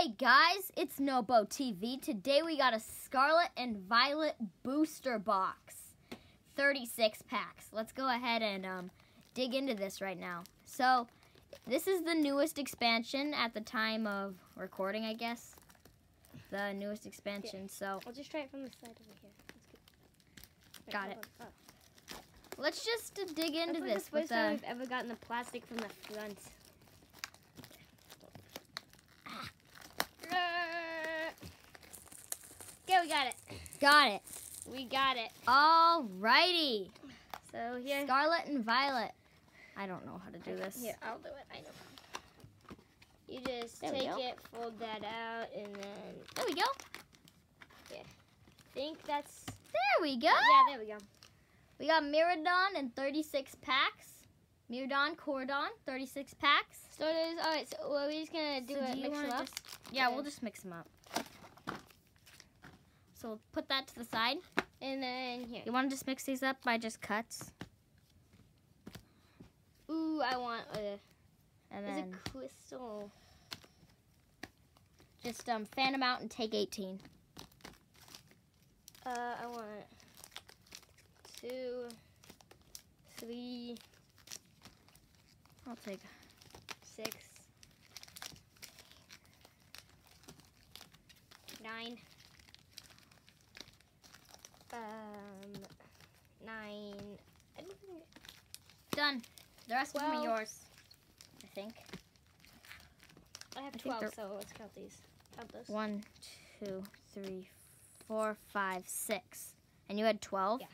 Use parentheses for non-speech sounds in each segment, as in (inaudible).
Hey guys, it's Nobo TV. Today we got a Scarlet and Violet booster box. 36 packs. Let's go ahead and um, dig into this right now. So, this is the newest expansion at the time of recording, I guess. The newest expansion. So, I'll just try it from the side over here. Got it. Oh. let's just uh, dig into That's like this the with first time the we've ever gotten the plastic from the front. Okay, we got it. Got it. We got it. Alrighty. So here. Scarlet and Violet. I don't know how to do this. Here, I'll do it. I know. You just There take it, fold that out, and then There we go. Yeah. Think that's. There we go. Yeah, there we go. We got Miraidon and 36 packs. Miraidon, Cordon, 36 packs. Starters. All right. So well, we're just gonna do So it. you Mix wanna up. just- yeah, Yeah. we'll just mix them up. So we'll put that to the side. And then here. You want to just mix these up by just cuts, Ooh, I want a. and then a crystal. just um, fan them out and take 18. Uh, I want two, three, I'll take. six, nine, um, nine. I don't think. Done. The rest of them are yours. I think. I have think twelve, so let's count these. Count those. One, two, three, four, five, six. And you had 12? Yeah.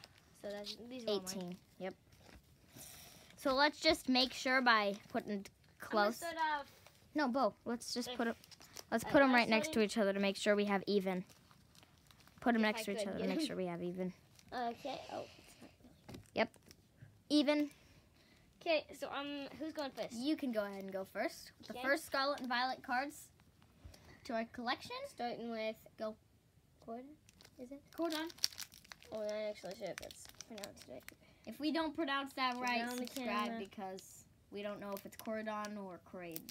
So that's these are all 18. Yep. So let's just make sure by putting close. No, Bo. Let's just If- put it. Let's put them right next to each other to make sure we have even. Put them next to each other to make sure we have even. (laughs) Okay. Oh. it's not really- Yep. Even. Okay. So um, who's going first? You can go ahead and go first. The first Scarlet and Violet cards to our collection. Starting with Go. Cordon, Is it? Cordon. Oh, I'm actually should if it's pronounced right. If we don't pronounce that right, down subscribe because we don't know if it's Cordon or Craden.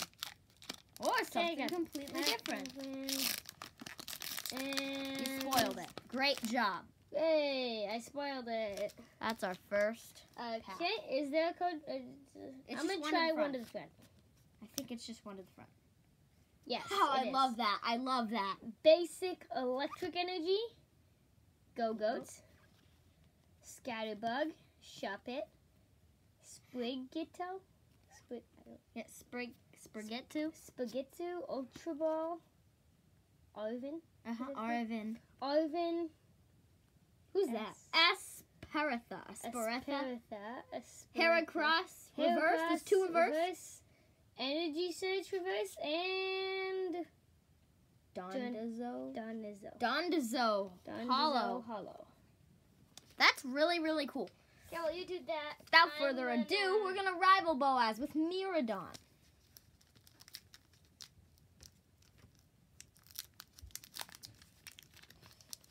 Or something completely different. And You spoiled it. Great job. Hey, I spoiled it. That's our first. Okay, is there a code? Uh, It's I'm gonna try one to the front. I think it's just one to the front. Yes. Oh, I it is. love that. I love that. Basic electric energy. Go goats. Scatterbug. Shuppet. Spriggetto. Sprig. I don't- Yeah, sprig, spaghetti. Spaghetto. Ultra Ball. Arven. Uh-huh. Arven. Arven. Who's that? Asparatha. Asparatha. Asparatha. Heracross. Reverse. There's two reverse. Energy Search reverse and Dondizo. Donizo. Dondizo. Donizo Hollow. Hollow. That's really, really cool. Yeah, well, you did that. Without I'm further ado, gonna- we're gonna rival Boaz with Miraidon.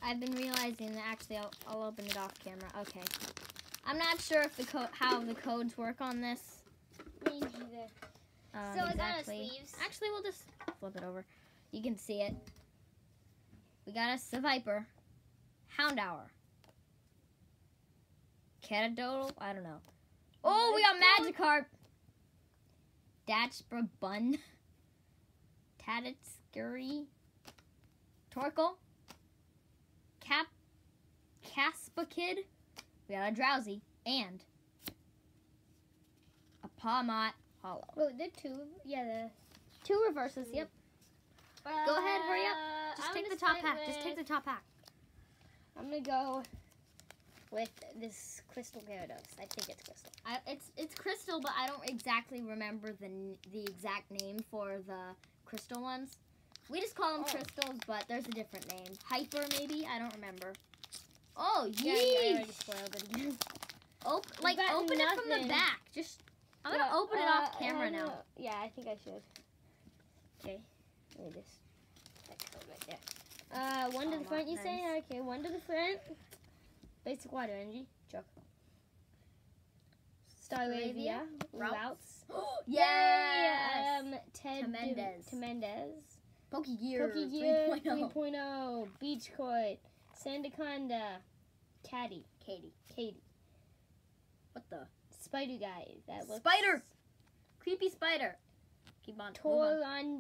I've been realizing that actually I'll, I'll open it off camera. Okay. I'm not sure if the co- how the codes work on this. Me neither. Um, So it's on the exactly. sleeves? Actually, we'll just flip it over. You can see it. We got us a Viper, Houndour, Catadodal. I don't know. Oh, we got Magikarp, Datchbra Bun, Taditscurry, Torkoal, Cap, Caspa Kid. We got a Drowzee and a Pawmot Hollow. Oh, they're two. Yeah, the. Two reverses. Yep. Go ahead, hurry up. Uh, Just I'm take the top pack. Just take the top pack. I'm gonna go with this Crystal Gyarados. I think it's Crystal. I, it's it's crystal, but I don't exactly remember the the exact name for the crystal ones. We just call them Oh. crystals, but there's a different name. Hyper, maybe. I don't remember. Oh, Yeah, yeah, I already yeesh! spoiled it again. Op- like open it from the back. Just I'm gonna Yeah, open it uh, off camera now. Yeah, I think I should. Okay, let me just. That code right there. Uh, one to the front. You say okay? One to the front. Basic water energy. Chuck. Staravia. Routes. Routes. (gasps) yes. Um, Ted Temendez. Temendez. Pokegear. Pokegear 3.0. 3.0, Beach Court, Sandaconda, Caddy, Katie. Katie, What the? Spider Guy. That looks Spider. Creepy spider. Keep on. Torantula.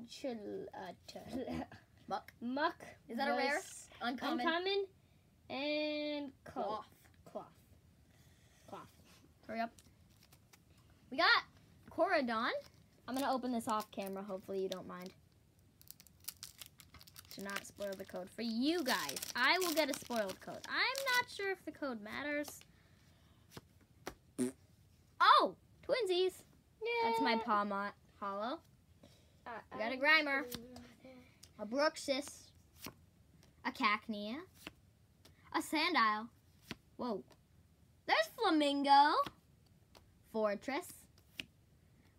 (laughs) Muck. Muck. Is that a rare? Uncommon. Uncommon. And cloth. Cloth. Cloth. Cloth. Hurry up. We got Koraidon. I'm gonna open this off camera. Hopefully you don't mind. To not spoil the code for you guys. I will get a spoiled code. I'm not sure if the code matters. Oh, twinsies. Yeah. That's my Pawmot hollow. I got a Grimer. A Brooxis. A Cacnea. A Sandile. Whoa. There's Flamingo. Fortress.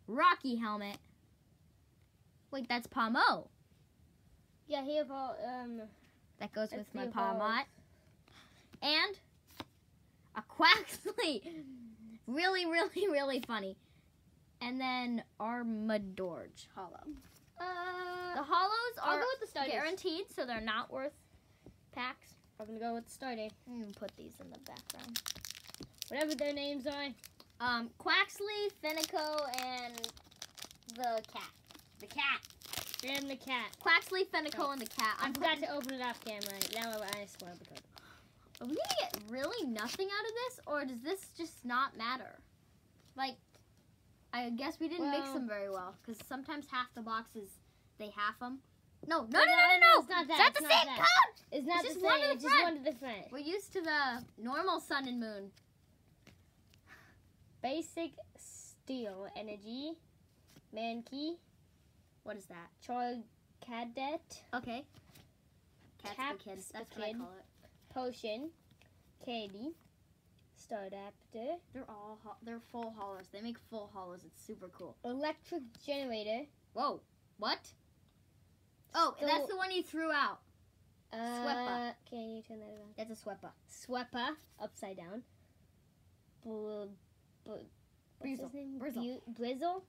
Rocky Helmet. Wait, that's Pomo. Yeah, he have all, um, That goes with my. Pawmot. And a Quaxly. (laughs) really, really, really funny. And then Armadorge Hollow. uh, The hollows I'll are go with the guaranteed, so they're not worth packs. I'm gonna go with. I'm gonna put these in the background. Whatever their names are. Um, Quaxly, Fenico, and the cat. The cat. And the cat. Quaxly, Fenico, and the cat. I I'm forgot putting- to open it off camera. Now I spoiled the code. Are we gonna get really nothing out of this, or does this just not matter? Like, I guess we didn't mix them very well, because sometimes half the boxes they half them. No, no, no, No, no, no, no, it's not that it's the not same that. code? It's not It's the same. It's just one to the front. We're used to the normal sun and moon. Basic steel energy. Mankey. What is that? Char cadet. Okay. Cat's Cap's the kid. the That's what I call it. Potion. Katie. Stardaptor. They're all they're full hollows. They make full hollows. It's super cool. Electric generator. Whoa. What? Oh, Still- that's the one you threw out. Uh, Swepa. Can you turn that around? That's a Swepa. Swepa. Upside down. Bl- bl- Brizzle. his name? Brizzle. Bu- Brizzle.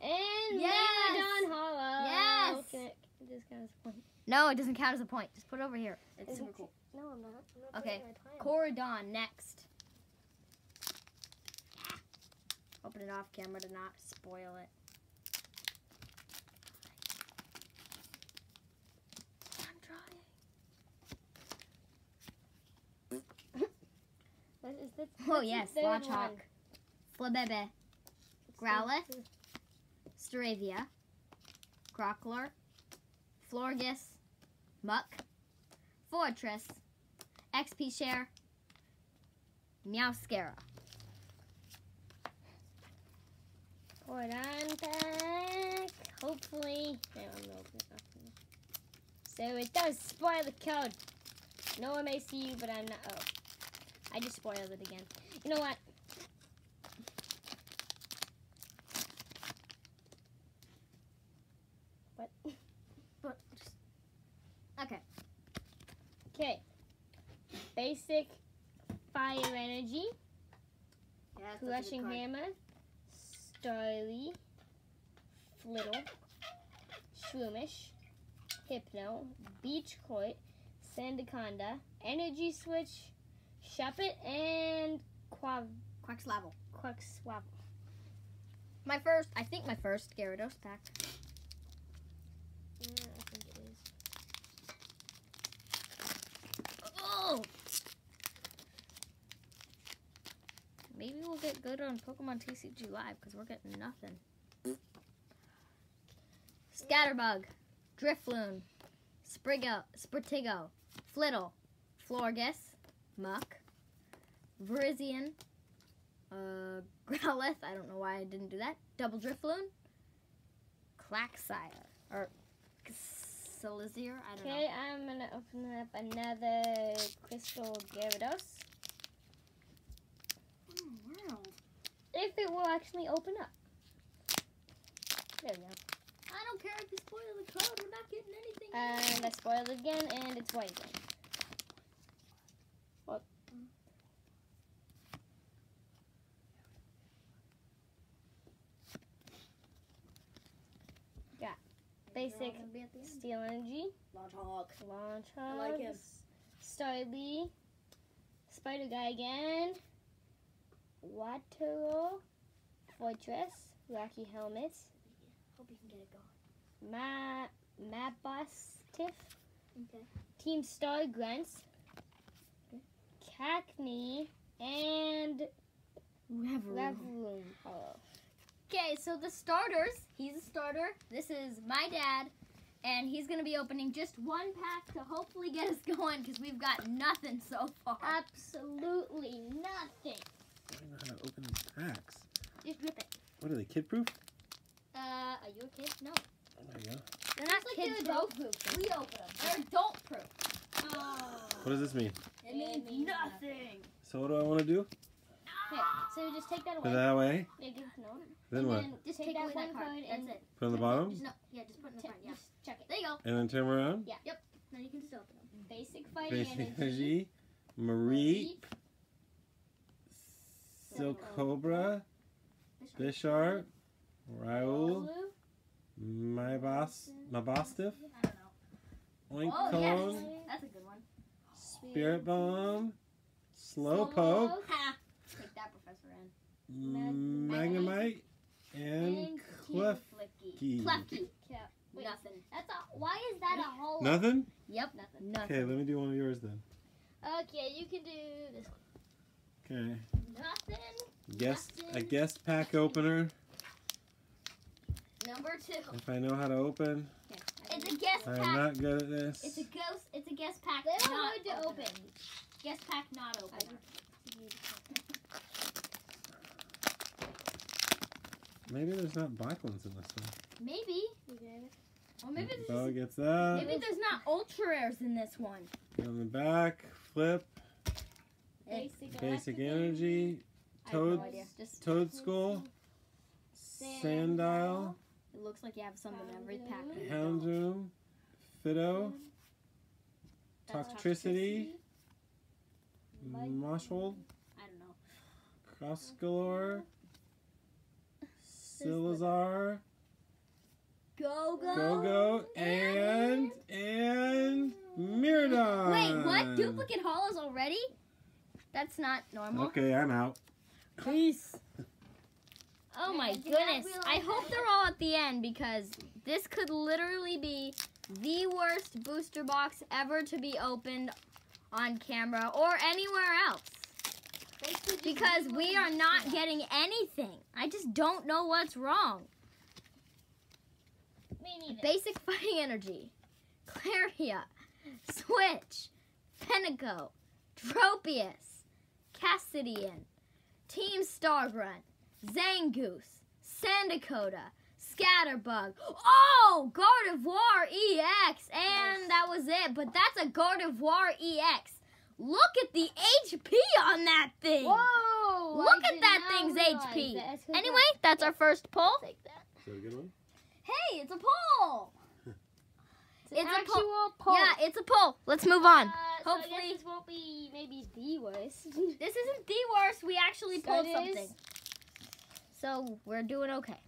And Yes. Megalodon Hollow. Yes. Can I- This kind of point. No, it doesn't count as a point. Just put it over here. It's Is super cool. No, I'm not. I'm not Okay. putting my time. Next. Open it off camera to not spoil it. I'm trying. What is this? Oh yes, third Lodgehawk. one? Flabebe. Growlithe. Staravia. Crockler. Florgus. Muck. Fortress. XP Share. Meowscara. Hold on back. Hopefully. I'm open it. So it does spoil the code. No one may see you, but I'm not. Oh. I just spoiled it again. You know? What? But just, okay. Okay. Fire energy. Crushing Hammer, Starly, Flittle, Shroomish, Hypno, Beach Court, Sandaconda, Energy Switch, Shuppet, and Quav Quaxlavel. My first, I think my first Gyarados pack. Yeah, I think it is. Oh! We'll get good on Pokemon TCG Live because we're getting nothing. Scatterbug, Drifloon, Sprigo, Spritigo, Flittle, Florgus, Muck, Virizion, uh, (laughs) Growlithe, I don't know why I didn't do that, Double Drifloon, Claxire, or Silizir, I don't know. Okay, I'm gonna open up another Crystal Gyarados. If it will actually open up. There we go. I don't care if you spoil the code, we're not getting anything. And I spoiled it again, and it's white again. What? Got basic Steel Energy, Launch Hawk. Launch I like him. Starly, Spider Guy again, Watero, Fortress, Rocky Helmet, Hope you can get it going. Ma Mabastiff, Okay. Team Star Grunts, Cackney, and Revroom. Okay, so the starters, he's a starter. This is my dad, and he's going to be opening just one pack to hopefully get us (laughs) going because we've got nothing so far. Absolutely nothing. I don't know how to open these packs. Just rip it. What are they, kid proof? Uh, are you a kid? No. Oh, there you go. They're not like kid they're proof. We open them. They're adult proof. What does this mean? It means means nothing. So what do I want to do? Okay, so just take that Put away. that away. Yeah, give no. Then and what? Then Just take take that away one that card. card That's it. Put on the bottom. Just no. Yeah, just put it in the front. Yeah. just check it. There you go. And then turn around. Yeah. Yep. Now you can just open them. Basic fighting Basic energy. energy. Marie. Silk Cobra. Bisharp. Raul, My boss. My Bostiff. I don't. Oink Oh, Cone. yes. That's a good one. Spirit Bomb. Slowpoke. Ha! Take that, Professor N. Magnemite. And Cliff. Flicky. Clefky. Wait. Nothing. That's a. Why is that a whole? Nothing? Yep. Nothing. Nothing. Okay, let me do one of yours then. Okay, you can do this one. Okay. Nothing. Guest a guest pack opener. Number two. If I know how to open, It's a guest pack I am not good at this. It's a ghost. It's a guest pack. They don't not hard to open. Guest pack not open. Maybe there's not black ones in this one. Maybe. Or maybe Bo there's, gets that. maybe there's not ultra rares in this one. On the back, flip, Basic. basic electric energy, Toad- no idea. Toad skull, sandile, it looks like you have some in every pack. houndsroom, fiddle, That's toxtricity, Mike- moshwold, I don't know. crossgalore, silazar, Go go. go go, and and Miraidon. Wait, what? Duplicate hollows already? That's not normal. Okay, I'm out. Peace. Oh my I did not goodness. I hope they're all at the end because this could literally be the worst booster box ever to be opened on camera or anywhere else. Because we are not getting anything. I just don't know what's wrong. Basic (laughs) fighting energy. Claria. Switch. Penico. Tropius. Cassidian. Team Stargrunt. Zangoose. Sandakota. Scatterbug. Oh! Gardevoir EX! And that was it. But that's a Gardevoir EX. Look at the HP on that thing. Whoa! Look I at that thing's HP. that. Anyway, that's our first pull. take that. Is that a good one? Hey, it's a pull. It's, a actual pull. pull. Yeah, it's a pull. Let's move on. Uh, so Hopefully- this won't be maybe the worst. (laughs) This isn't the worst. We actually So pulled something. So we're doing okay.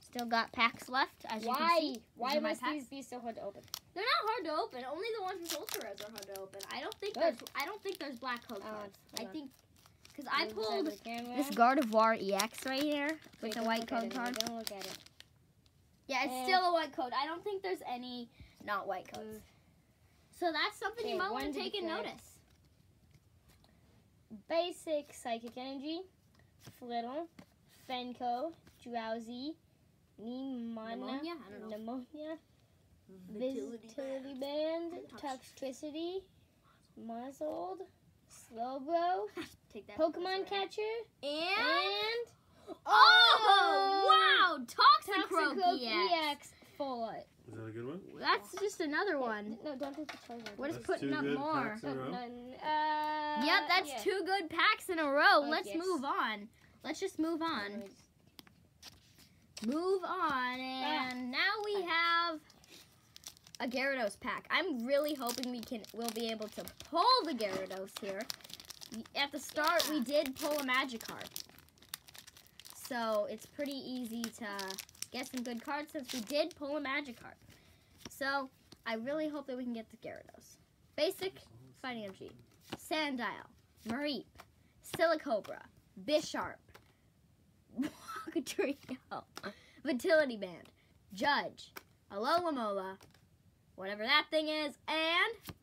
Still got packs left, as you can Why? see. These Why my must these be so hard to open? They're not hard to open. Only the ones with ultra rares are hard to open. I don't think Good. there's. I don't think there's black code Oh, cards. I think because I pulled this Gardevoir EX right here Wait, with the white code card. Don't look at it. Yeah, it's Eh. still a white code. I don't think there's any not white codes. Mm. So that's something you might want to take in notice. Basic Psychic Energy, Flittle, Fenko, Drowzee, Pneumonia, Pneumonia? I don't know. Pneumonia, mm-hmm. Vitality Vitality Band, Toxtricity, Muzzled, Slowbro, (laughs) that. Pokemon Catcher, And and oh wow, Toxicroak Toxicroak EX. EX full art. Is that a good one? That's just another one. No, don't take the charger. We're just putting two up more. packs in a No, no, uh, Yep, that's yeah. two good packs in a row. Oh, Let's yes. move on. Let's just move on. Move on, and now we have a Gyarados pack. I'm really hoping we can we'll be able to pull the Gyarados here. At the start, we did pull a Magikarp, so it's pretty easy to get some good cards since we did pull a magic card. So I really hope that we can get the Gyarados. Basic fighting energy. Sandile, Mareep, Silicobra, Bisharp, Walkatrio, Vitality Band, Judge, Alola Mola, whatever that thing is, and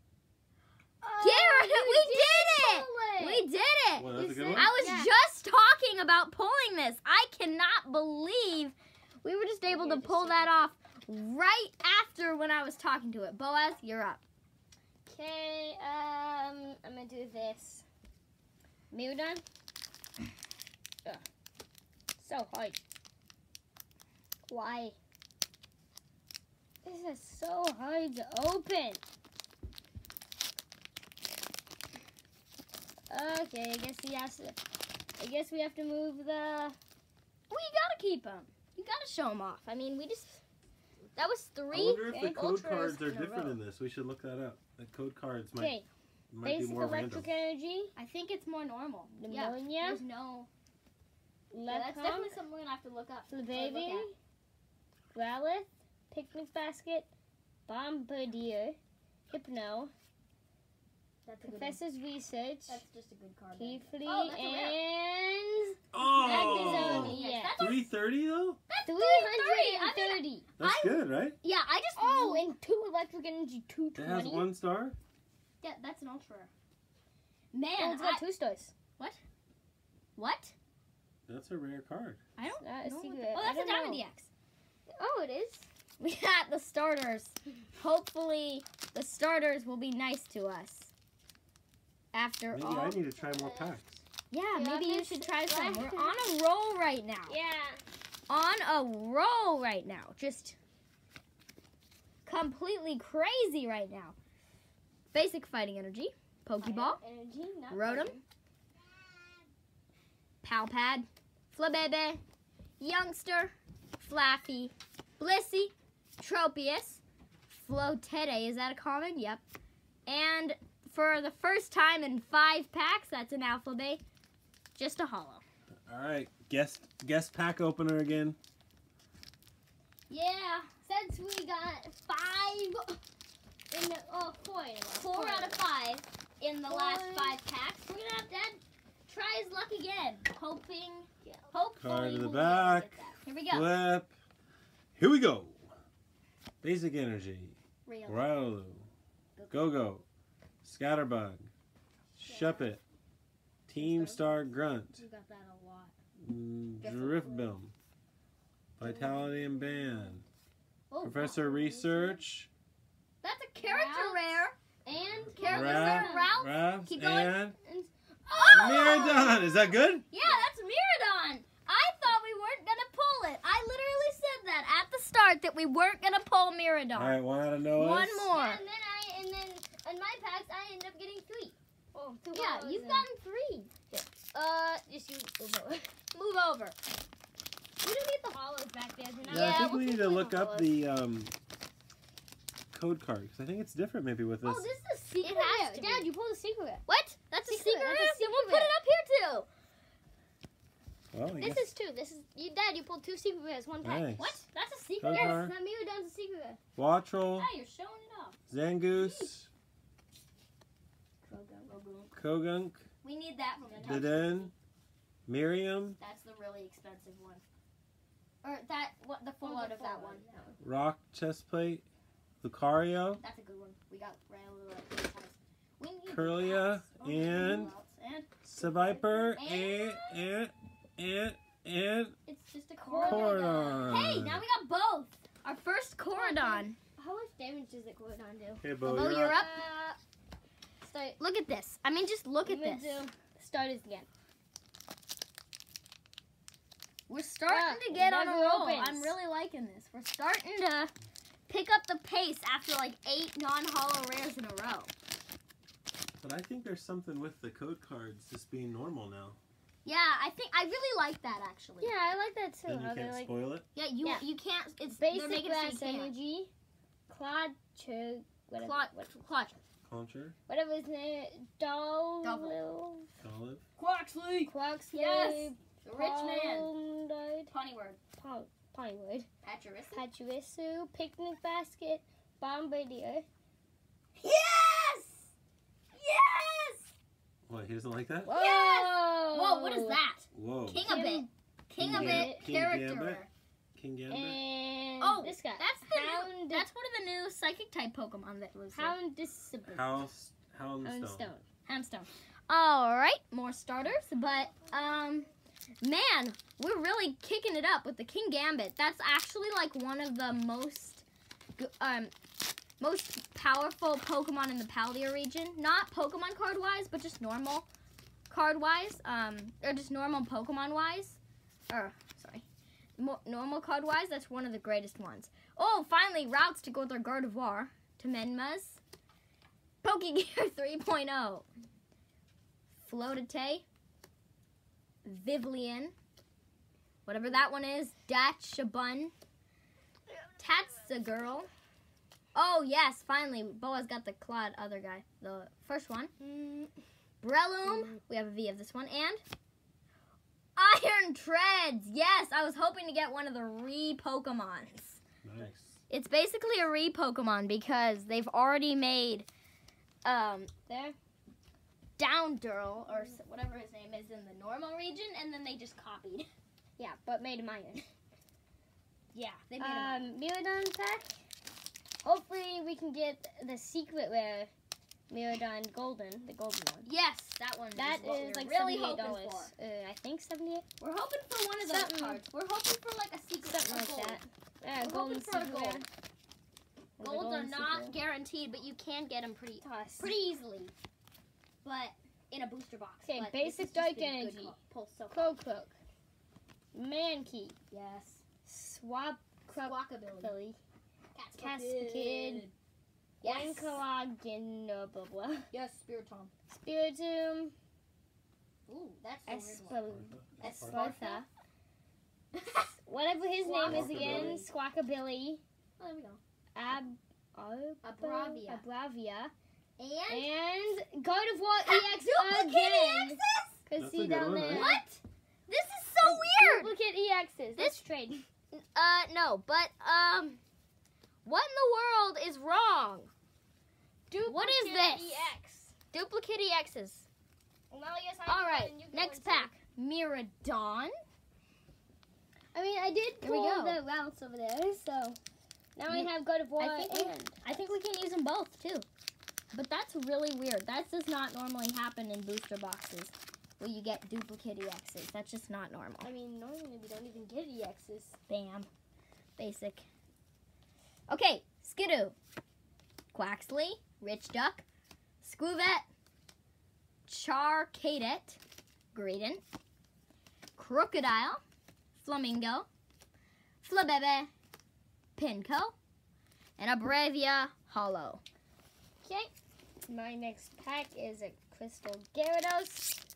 oh, Gyarados! We did it! We did it! Well, that's a it- one. I was Yeah. just talking about pulling this. I cannot believe we were just able to pull that off right after when I was talking to it. Boaz, you're up. Okay, um, I'm gonna do this. Meowdon. (clears throat) Ugh. So hard. Why? This is so hard to open. Okay, I guess he has to. I guess we have to move the. We gotta keep them. You gotta show them off. I mean, we just. That was I three. wonder if the code ultras cards are different in this. We should look that up. The code cards might Okay, might be basic more random. electric energy, I think it's more normal. Yeah, pneumonia, there's no. Yeah, that's definitely something we're gonna have to look up. or look Baby, at. Growlithe, Picnic Basket, Bombardier, Hypno, That's a good one. Professor's Research, That's just a good card. Keefly, Oh, that's a rare. and Oh, Magnezone. Yeah. Three thirty though. that's 330. I mean, That's I- good, right? yeah, I just. Oh, and two electric energy, 220. It has one star. Yeah, that's an ultra. Oh, Man, Oh, it's I, got two stars. what? What? That's a rare card. I don't Not know. what secret. oh, that's a Diamond know. DX. Oh, it is. We got the starters. Hopefully, the starters will be nice to us. After Maybe all, I need to try more packs. yeah, Yeah, maybe you should try some. last- We're on a roll right now. Yeah. On a roll right now. Just completely crazy right now. Basic fighting energy, Pokeball, Energy, Rotom, fighting. Palpad, Flabebe, Youngster, Flaaffy, Blissey, Tropius, Flotete. Is that a common? Yep. And for the first time in five packs, that's an Alpha Bay. Just a hollow. All right, guest guest pack opener again. Yeah, since we got five in the, oh, four in. Four out of five in the last five packs. We're gonna have Dad try his luck again, hoping, hopefully. Card to the we'll be able to back. Here we go. Flip. Here we go. Basic energy. Real. Riolu. Go Go. Scatterbug. Shuppet. Team Star Grunt. You got that a lot. mm, Drifblim. Vitality and Band. Oh, Professor Research. That's a character Ralph. rare. And Character Ralph. rare. Ralph. Ralph. Keep going. And Oh! Miraidon. Is that good? Yeah, that's Miraidon. I thought we weren't gonna pull it. I literally said that at the start that we weren't gonna pull Miraidon. All right, one out of Noah's. One more. And then I, and then in my packs, I end up getting three. Oh, two Yeah, you've and- gotten three. Uh, just you move over. (laughs) Move over. We don't need the hollows back there. They're Yeah, I think we'll we need to look the up the um, code card because I think it's different maybe with this. Oh, this is a It secret has to Dad, Dad, you pulled a secret. what? That's a Secret, secret that's a rare? Then we'll put it up here too. well, This guess is two. This is you, Dad. You pulled two secret rares, one pack. nice. What? That's a secret Code rare? card. Yes, that Miraidon's a secret rare. Wattrel, Yeah, you're showing it off. Zangoose, Kogunk, We need that from the top. Deden, Miriam, That's the really expensive one. Or that, what the full out of that one. Rock Chestplate, Lucario, That's a good one. We got Rayla. We need Kirlia. Oh, and- outs. and Seviper, and and and and it's just a Cordon. Cordon. Hey, now we got both. Our first Koraidon. How much damage does the Cordon do? Okay, Bo, Bo, you're you're up. up. Uh, start. Look at this. I mean, just look at I'm gonna this. do starters again. We're starting Ah, to get on a never roll. opens. I'm really liking this. We're starting to pick up the pace after like eight non-hollow rares in a row. But I think there's something with the code cards just being normal now. Yeah, I think I really like that actually. Yeah, I like that too. Then you they're can't like spoil it. Yeah, you Yeah. you can't. It's basic making it grass so energy, Claude Chug, whatever, Clot, what, Clot. Concher, whatever his name, Dol, Double. Olive, Quaxly. Quaxly, Yes, The rich man. Pondard, Funny word. Pon- Ponywood, Pachyrus. Pachirisu, Picnic Basket, Bombardier. Yes! Yes! What? He doesn't like that? Whoa! Whoa, what is that? Whoa. King of it. King King of it King character. Gambit? King Gambit. And Oh, this guy. That's the new, that's one of the new psychic type Pokemon that was here. Hound Disable. House. Houndstone. Houndstone. Handstone. All right, more starters, but um, man, we're really kicking it up with the King Gambit. That's actually like one of the most um most powerful Pokemon in the Paldea region. Not Pokemon card wise, but just normal card wise, um, or just normal Pokemon wise. Or sorry, Mo- normal card wise, that's one of the greatest ones. Oh, finally, routes to go through Gardevoir to Menmas. Pokegear (laughs) 3.0. Floatate. Vivlian. Whatever that one is. Datchabun. Tatsugirl. Oh, yes, finally. Boa's got the Claude other guy. The first one. Mm, Breloom. We have a V of this one. And Iron Treads. Yes, I was hoping to get one of the re Pokemons. Nice. It's basically a re Pokemon because they've already made um there. Downdurl or whatever his name is in the normal region, and then they just copied. Yeah, but made him iron. Yeah, they made him. Um, Miraidon pack. Hopefully we can get the secret rare Miraidon Golden, the golden one. Yes, that one. That is, what is we're like really hoping for. Uh, I think seventy-eight, We're hoping for one of those Something- cards. We're hoping for like a secret something like gold. that. Yeah, We're golden hoping for a gold. Golds are not secret guaranteed, but you can get them pretty rare. pretty easily. But in a booster box. Okay, basic this has just dark energy. Pull so far. Croak, Mankey, Yes. Swap, Squawkabilly. Philly, Casper Kid. Yes. Wankalagan, blah blah. Yes, Spiritomb. Spiritomb, Ooh, that's the weird one. Espo- Espartha, (laughs) whatever his name is again, Squawkabilly, Oh, there we go. Ab, Ab- Abravia. Abravia, And and God of War EX duplicate again. EXs? Cause That's see a down one, there. right? What? This is so weird. Duplicate EXs. This- This trade. Uh, no, but um, what in the world is wrong? What is this? EX. Duplicate EXs. Well, now I guess I All can you next go and pack. Miraidon. I mean, I did Here we pull the routes over there, so now I You- have Gardevoir I think we- and I think we can use them both too. But that's really weird. That does not normally happen in booster boxes where you get duplicate EXs. That's just not normal. I mean, normally we don't even get EXs. Bam. Basic. Okay, Skidoo. Quaxly, Rich Duck, Squivette, Charcadet, Greedent, Crocodile, Flamingo, Flabebe, Pinko, and a Bravia Hollow. Okay. My next pack is a Crystal Gyarados.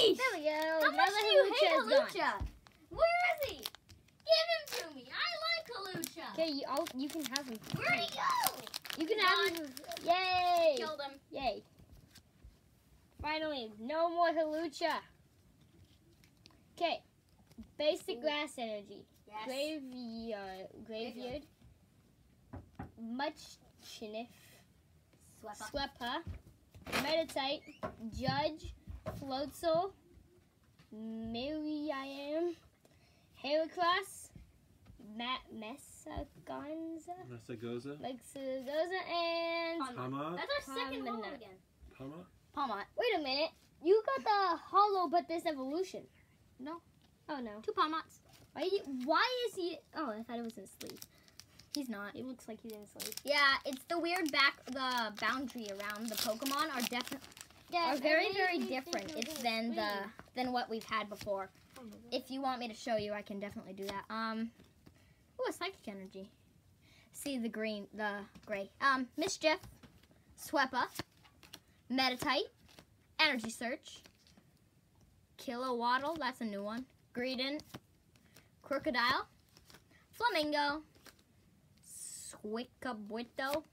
Jeez! There we go. How Now much do you hate Halucha gone. Where is he? Give him to me. I like Halucha. Okay, you, oh, you can have him. Where'd he go? You can have him. Yay! Killed him. Yay. Finally, no more Halucha. Okay. Basic Ooh. grass energy. Yes. Graveyard. Graveyard. Much up. Swepa. Meditite. Judge. Floatzel. Miriam. Heracross. Ma- Messagonza. Messagoza. Mexagoza and Pama. That's our second Palmina. hole again. Pama. Pawmot. Wait a minute. You got the hollow, but this evolution. No. Oh no. Two Pawmots. Why? Why is he? Oh, I thought it was in sleep. He's not. It looks like he's in sleep. Yeah, it's the weird back, the boundary around the Pokemon are definitely are very, very different. It's than the than what we've had before. If you want me to show you, I can definitely do that. Um, oh, a psychic energy. See the green, the gray. Um, mischief, Swepa, Meditite, Energy Search, Kilowaddle. That's a new one. Greedent, Crocodile, Flamingo, Squickabuito,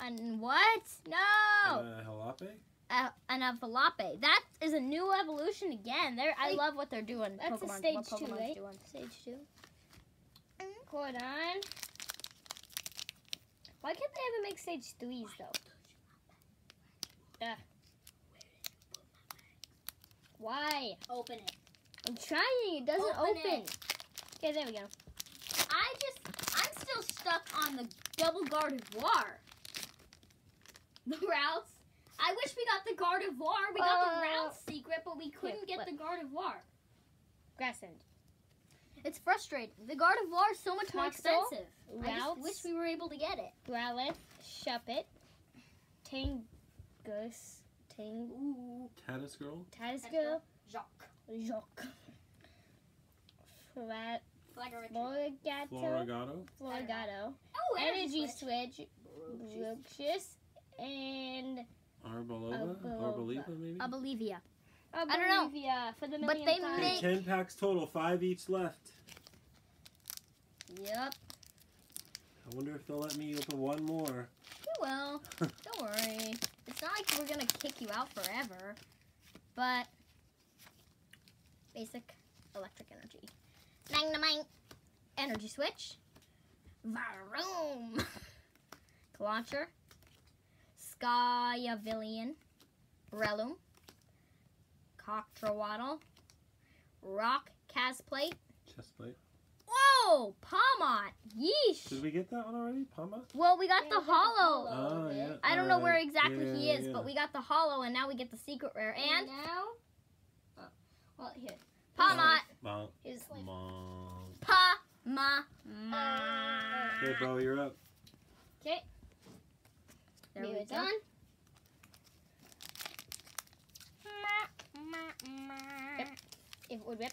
and what? No. Uh, Jalape. Uh, an Avalape. That is a new evolution again. They're, I love what they're doing. that's a stage what two, right? doing. Stage two. Cordon. Why can't they ever make stage threes though? Yeah. Why? Open it. I'm trying. It doesn't Open open. it. Okay, there we go. I just, I'm still stuck on the double Gardevoir. (laughs) The routes. I wish we got the Gardevoir. We got the uh, round secret, but we couldn't get what? the Gardevoir. Grassland. It's frustrating. The Gardevoir is so much more Toxel, expensive. I just wish we were able to get it. Growlithe. Shuppet. Tangus. Tang. Ooh. Caddis girl. Tazgirl. Jacques. Jock. Flat. Flagorant. Floragato. Floragato. Floragato. Oh, Energy switch. Switch. Bruxious. And Arbolova. Arbolova. Maybe? Abolivia. I don't know. Yeah, for the But they time. Okay, make- ten packs total. Five each left. Yep. I wonder if they'll let me open one more. You will. (laughs) Don't worry. It's not like we're gonna kick you out forever. But basic electric energy. Dynamite. Energy switch. Varoom. (laughs) Launcher. Skyavilion. Breloom. Coctrawaddle. Rock Casplate. Chest plate. Whoa! Pawmot. Yeesh. Did we get that one already? Pama? Well, we got Yeah, the we got the hollow. hollow. Oh, yeah. I don't know where alright. exactly he is, yeah. but we got the hollow, and now we get the secret rare. And now, oh, well, here. Pawmot. Mom. Here's like, Mom. Pa ma ma. Okay, Bo, you're up. okay, There we we're go. done. Yep. If it would rip.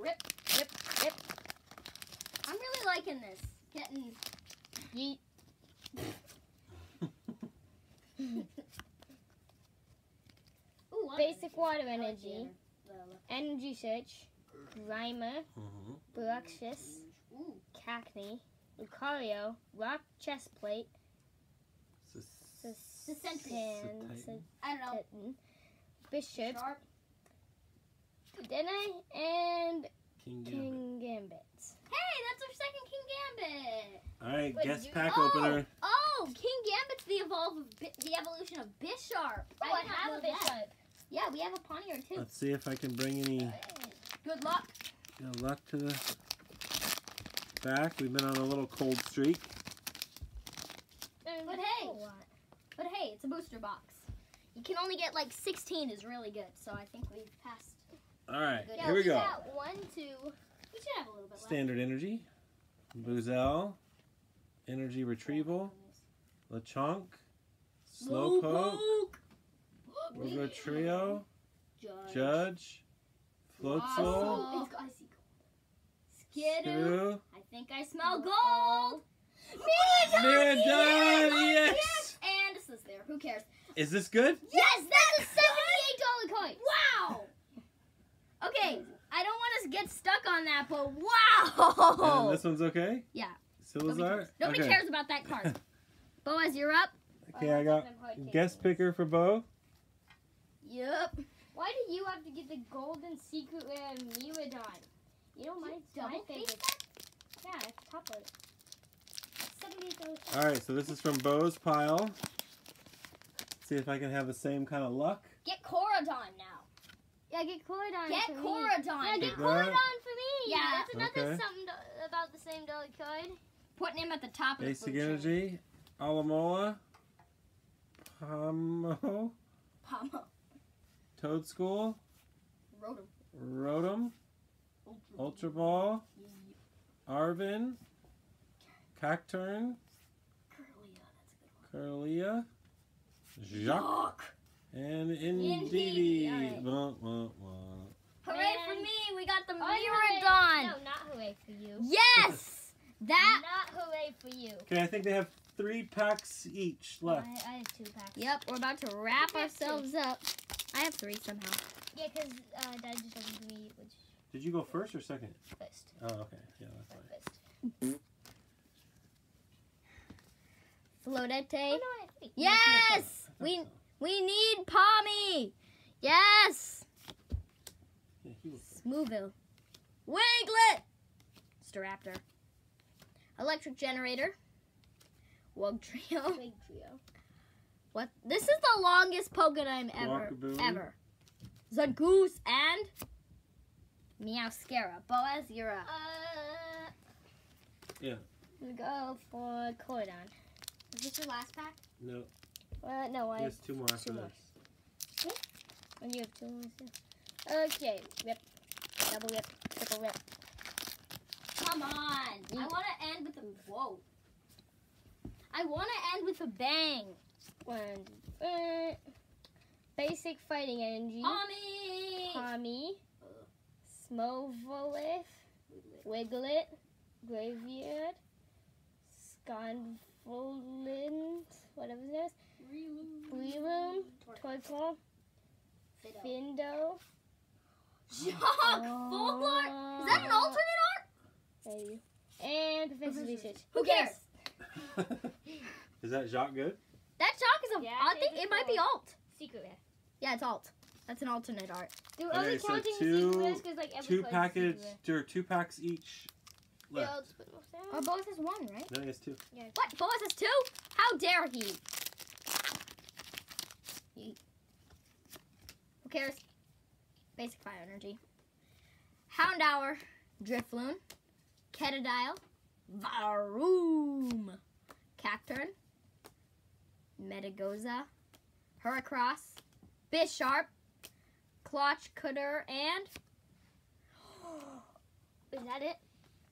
Rip, rip, rip. I'm really liking this. Getting Yeet. (laughs) Ooh, water Basic water I like the energy. ener- Energy Search. Grimer. Mm-hmm. Bruxious. the- Ooh, Cacney. Lucario. Rock Chestplate. The sentry. Sand- Titan. I don't know. Titan, Bishop. Sharp. Dene. And King Gambit. King Gambit. Hey, that's our second King Gambit. All right, Wait, guest pack oh, opener. Oh, King Gambit's the evolve of the evolution of Bisharp. Oh, I, did not have know a that. Yeah, we have a Poniard too. Let's see if I can bring any Good luck. good luck to the back. We've been on a little cold streak. But hey. But hey, it's a booster box. You can only get like 16 is really good, so I think we've passed. All right, Good. here we go. got one, two. We should have a little bit Standard energy. Buzel. Energy retrieval. Lechonk. left. Slowpoke. (gasps) We'll go trio. Judge. Judge. Floatzel. Awesome. It's icy cold. Skidoo. Skidoo. I think I smell gold. Miraidon! Miraidon, Yes! yes! And this is there. Who cares? Is this good? Yes, that's a $78 coin. Wow. Okay, I don't want to get stuck on that, but wow. And this one's okay? Yeah. Nobody cares, Nobody okay. cares about that card. (laughs) Boaz, you're up. Okay, I got guest picker for Bo. Yep. Why do you have to get the golden secret rare Miraidon? You know my, my Double favorite. Face Yeah, it's top of it. Seventy dollars. All right, so this is from Bo's pile. See if I can have the same kind of luck. Get Koraidon now. Yeah, get Koraidon Get for me. Koraidon. Yeah, get that. Koraidon for me. Yeah. that's another Okay. something do- about the same dollar card. Putting him at the top of the Basic food chain. energy. Alamola. Pomo. Pomo. Toedscool. Rotom. Rotom. Ultra Ball. Arven. Cacturn. Kirlia. Jacques. And Indeedee. Indeedee. Alright. Wah, wah, wah. Hooray for me! We got the Oh, hooray. No, not hooray for you. Yes. (laughs) That. Not hooray for you. Okay, I think they have three packs each left. I, I have two packs. Yep. We're about to wrap I have two. ourselves up. I have three somehow. Yeah, because uh, Dad just opened me which Did you go first or second? first. Oh, okay. Yeah, that's fine. First. Flodete. Oh, no, Yes! We we need Palmy. Yes! Yeah, he was- Smooville. Wiglet! Staraptor. Electric Generator. Wug Trio. Big trio. What? This is the longest Pokemon ever. Walkaboo. Ever. Zangoose and Meowscara. Boaz, you're up. Uh, Yeah. we go for Koraidon. Is this your last pack? No, Uh, no, I he have two more after two more. this. And you have two more. too. Okay, rip. Double rip. Triple rip. Come on. I Mm. want to end with a whoa. I want to end with a bang. One. Uh, basic fighting energy. Pawmi. Tommy. Smovolith. Wiglett. Greavard. Sconvolent. Whatever it is. Breloom. Toyclaw. Findo. Shock full art. Is that an alternate art? Maybe. And Professor Research. Who cares? (laughs) Is that Jacq good? That shock is a. Yeah, I I think think it might be alt. Secret rare. Yeah, it's alt. That's an alternate art. Do Okay, are we so counting two- secret like every Two card's package, or two packs each. Yeah, Left. I'll just put those. Oh, Boaz has one, right? No, he has two. What? Boaz has two? How dare he? Yeet. Who cares? Basic fire energy. Houndour, Drifloon, Ketadile, Varoom, Cacturne, Metagoza, Heracross, Bisharp, Clutch Cutter, and (gasps) is that it?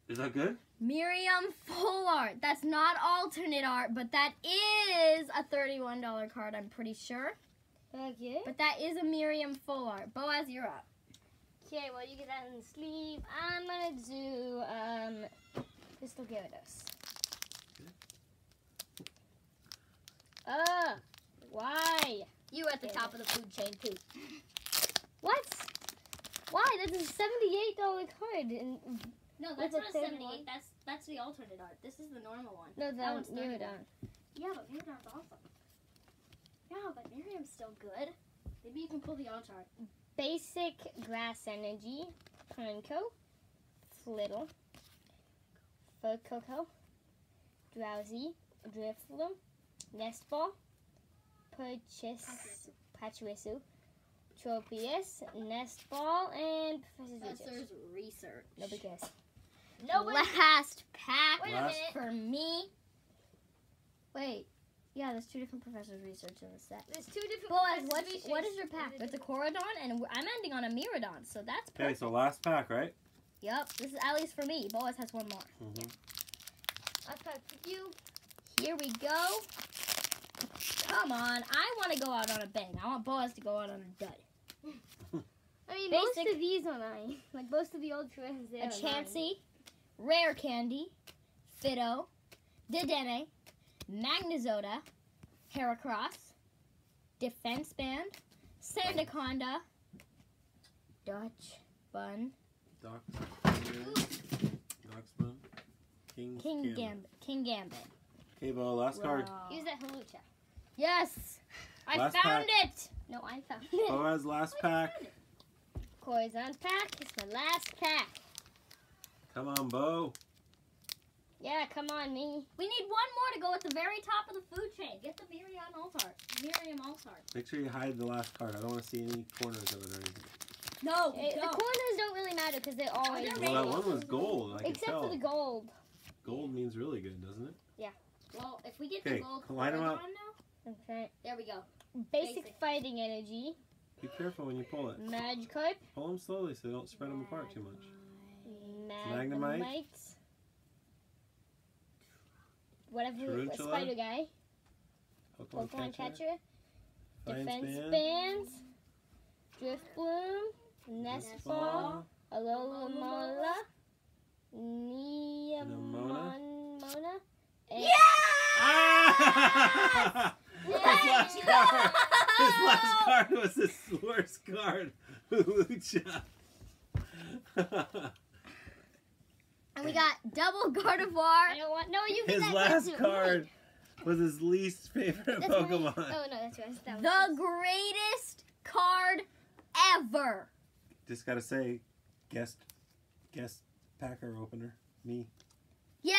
Is that good? Miriam full art. That's not alternate art, but that is a $31 card, I'm pretty sure. Okay. But that is a Miriam full art. Boaz, you're up. Okay, well you get that in the sleeve. I'm gonna do um Crystal Gyarados. Uh why? You at the top of the food chain, too. (laughs) What? Why? That's a seventy-eight dollar card and No, that's not a 78. That's that's the alternate art. This is the normal one. no That that one's Miraidon. Yeah, but Miriam's awesome. Yeah, but Miriam's still good. Maybe you can pull the alt art. Basic Grass Energy, Punko, Flittle, Coco, Drowzee, Drifloon, Nestball, Purchase, Pachirisu, Tropius, Nestball, and Professor's Research. Professor's research. Nobody cares. Last pack Wait a minute. for me. Wait. Yeah, there's two different professors' research in the set. There's two different. Boaz, what's, what is your pack? It's a Koraidon, and I'm ending on a Miraidon, so that's Okay, so last pack, right? Yep, this is at least for me. Boaz has one more. Mm-hmm. I've got for you. Here we go. Come on, I want to go out on a bang. I want Boaz to go out on a dud. I mean, Basic- most of these are mine. Like most of the old trends, A Chansey, Rare Candy, Fidough, Dedenne, Magnezota, Heracross, Defense Band, Sandaconda, Dutch Bun, Doc. Doxman. King. Kingambit. Gambit. Kingambit. Okay, Bo, last card. Use that Hawlucha. Yes! I Last found it! No, I found it. Boaz, last pack. Corazon pack. It's my last pack. Come on, Bo. Yeah, come on, me. We need one more to go at the very top of the food chain. Get the Miriam Altart. Miriam Altart. Make sure you hide the last card. I don't want to see any corners of it or anything. No, Eh, the corners don't really matter because they're always they're Well, that one was gold. I except tell. for the gold. Gold means really good, doesn't it? Yeah. Well, if we get the gold line 'em Koraidon up. Now, Okay. there we go. Basic, Basic. fighting energy. Be careful when you pull it. Magikarp. Pull them slowly so they don't spread them apart too much. Magnemite. Magnemite. Whatever. Tarantula. Spider guy. Pokemon, Pokemon catcher. catcher. Defense Band. bands. Driftbloom. Nestball. Ball. Alola Neomona. (laughs) and Ah! (laughs) His last card. His last card was his worst card. (laughs) Lucha. And we got double Gardevoir. I don't want. No, you get His that last card. was his least favorite That's Pokemon. mine. Oh no, that's yours. That The yours. greatest card ever. Just gotta say, guest, guest packer opener, me. Yeah,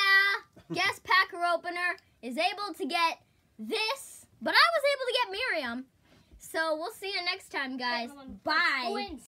guest packer opener is able to get this, but I was able to get Miriam. So we'll see you next time, guys. Bye.